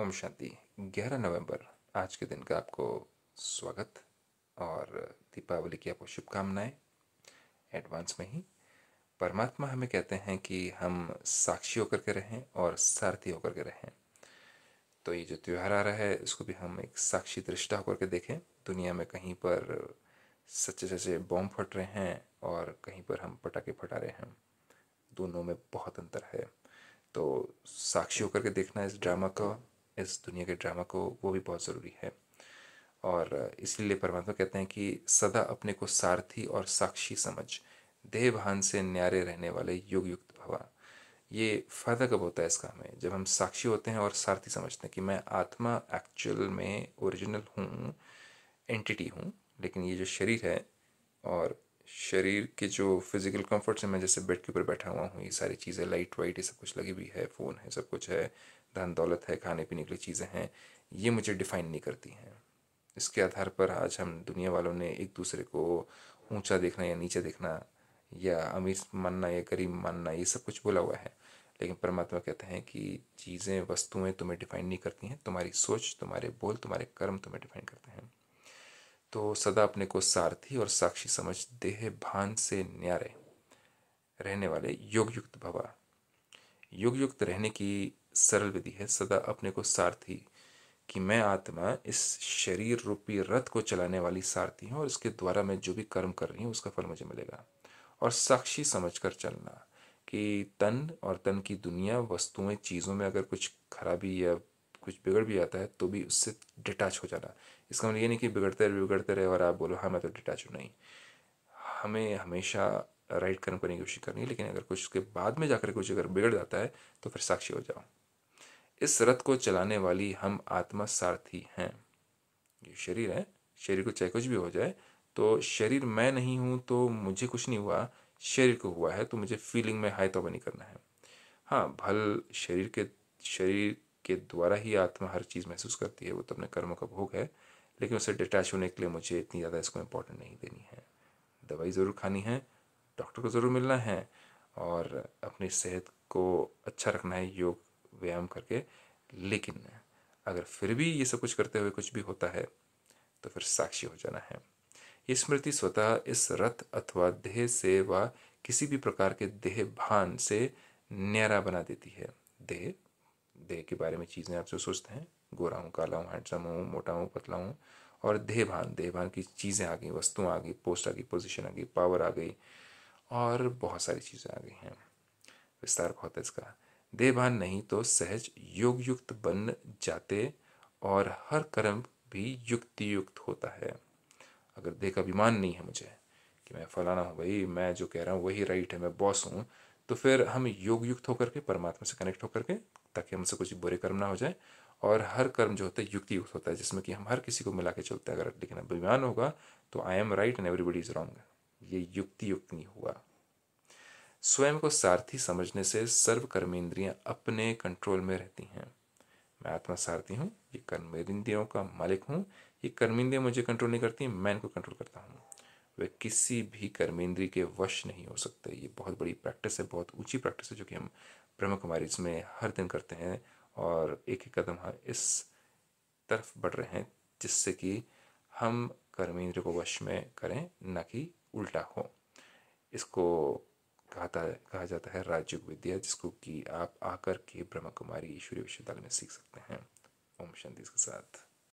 ओम शांति। 11 नवंबर, आज के दिन का आपको स्वागत और दीपावली की आपको शुभकामनाएँ। एडवांस में ही। परमात्मा हमें कहते हैं कि हम साक्षी होकर के रहें और सारथी होकर के रहें। तो ये जो त्यौहार आ रहा है, इसको भी हम एक साक्षी दृष्टा होकर के देखें। दुनिया में कहीं पर सच्चे सच्चे बॉम्ब फट रहे हैं और कहीं पर हम पटाखे फटा रहे हैं। दोनों में बहुत अंतर है। तो साक्षी होकर के देखना इस ड्रामा का इस दुनिया के ड्रामा को वो भी बहुत ज़रूरी है। और इसीलिए परमात्मा कहते हैं कि सदा अपने को सारथी और साक्षी समझ देह भान से न्यारे रहने वाले युग युक्त भवा। ये फ़ायदा कब होता है इसका हमें जब हम साक्षी होते हैं और सारथी समझते हैं कि मैं आत्मा एक्चुअल में ओरिजिनल हूँ एंटिटी हूँ, लेकिन ये जो शरीर है और शरीर के जो फ़िज़िकल कंफर्ट हैं, मैं जैसे बेड के ऊपर बैठा हुआ हूँ, ये सारी चीज़ें लाइट वाइट ये सब कुछ लगी हुई है फ़ोन है, सब कुछ है धन दौलत है खाने पीने के लिए चीज़ें हैं, ये मुझे डिफ़ाइन नहीं करती हैं। इसके आधार पर आज हम दुनिया वालों ने एक दूसरे को ऊँचा देखना या नीचे देखना या अमीर मानना या गरीब मानना, ये सब कुछ बोला हुआ है। लेकिन परमात्मा कहते हैं कि चीज़ें, वस्तुएँ तुम्हें डिफाइन नहीं करती हैं, तुम्हारी सोच, तुम्हारे बोल, तुम्हारे कर्म तुम्हें डिफाइन करते हैं। तो सदा अपने को सारथी और साक्षी समझ देह भान से न्यारे। रहने वाले योग युक्त भवा। योग युक्त रहने की सरल विधि है सदा अपने को सारथी कि मैं आत्मा इस शरीर रूपी रथ को चलाने वाली सारथी हूँ और इसके द्वारा मैं जो भी कर्म कर रही हूँ उसका फल मुझे मिलेगा। और साक्षी समझकर चलना कि तन और तन की दुनिया, वस्तुएँ, चीज़ों में अगर कुछ खराबी या कुछ बिगड़ भी जाता है तो भी उससे डिटैच हो जाना। इसका मतलब ये नहीं कि बिगड़ते रहे बिगड़ते रहे और आप बोलो हाँ मैं तो डिटैच हूँ। नहीं। हमें हमेशा राइट कर्म करने की कोशिश करनी है, लेकिन अगर कुछ उसके बाद में जाकर कुछ अगर बिगड़ जाता है तो फिर साक्षी हो जाओ। इस रथ को चलाने वाली हम आत्मा सारथी हैं। ये शरीर है, शरीर को चाहे कुछ भी हो जाए तो शरीर मैं नहीं हूँ तो मुझे कुछ नहीं हुआ। शरीर को हुआ है तो मुझे फीलिंग में हाई तो नहीं करना है। हाँ भल शरीर के, शरीर के द्वारा ही आत्मा हर चीज़ महसूस करती है, वो तो अपने कर्मों का भोग है, लेकिन उससे डिटैच होने के लिए मुझे इतनी ज़्यादा इसको इम्पोर्टेंट नहीं देनी है। दवाई ज़रूर खानी है डॉक्टर को ज़रूर मिलना है, और अपनी सेहत को अच्छा रखना है, योग, व्यायाम करके। लेकिन अगर फिर भी ये सब कुछ करते हुए कुछ भी होता है तो फिर साक्षी हो जाना है। ये स्मृति स्वतः इस रथ अथवा देह से व किसी भी प्रकार के देह भान से न्यारा बना देती है। देह देह के बारे में चीज़ें आप जो सोचते हैं, गोरा हूँ, काला हूँ हैंडसम हूँ, मोटा हूँ, पतला हूँ, और देहभान देहभान की चीज़ें आ गई, वस्तुएँ आ गई पोस्ट आ गई पोजीशन आ गई पावर आ गई, और बहुत सारी चीज़ें आ गई हैं। विस्तार बहुत है इसका। देहभान नहीं तो सहज योग युक्त बन जाते और हर कर्म भी युक्ति युक्त होता है। अगर देह का अभिमान नहीं है मुझे कि मैं फलाना हूँ भाई, मैं जो कह रहा हूँ वही राइट है, मैं बॉस हूँ तो फिर हम योग युक्त होकर के, परमात्मा से कनेक्ट होकर के ताकि हमसे कुछ बुरे कर्म ना हो जाए, और हर कर्म जो होता है, युक्ति युक्त होता है, जिसमें कि हम हर किसी को मिला के चलते हैं। अगर लेकिन अभिमान होगा तो I am right and everybody is wrong ये युक्ति युक्त नहीं हुआ। स्वयं को सारथी समझने से सर्व कर्मेंद्रियाँ अपने कंट्रोल में रहती हैं। मैं आत्मा सारथी हूँ, ये कर्मेंद्रियों का मालिक हूँ, ये कर्मेंद्रियाँ मुझे कंट्रोल नहीं करती, मैं इनको कंट्रोल करता हूँ। वे किसी भी कर्मेंद्री के वश नहीं हो सकते। ये बहुत बड़ी प्रैक्टिस है, बहुत ऊँची प्रैक्टिस है, जो कि हम ब्रह्म कुमारी इसमें हर दिन करते हैं और एक एक कदम हम इस तरफ़ बढ़ रहे हैं, जिससे कि हम कर्मेंद्र को वश में करें, न कि उल्टा हो। इसको कहता है कहा जाता है राजयोग विद्या, जिसको कि आप आकर के ब्रह्म कुमारी ईश्वरी विश्वविद्यालय में सीख सकते हैं। ओम शांति के साथ।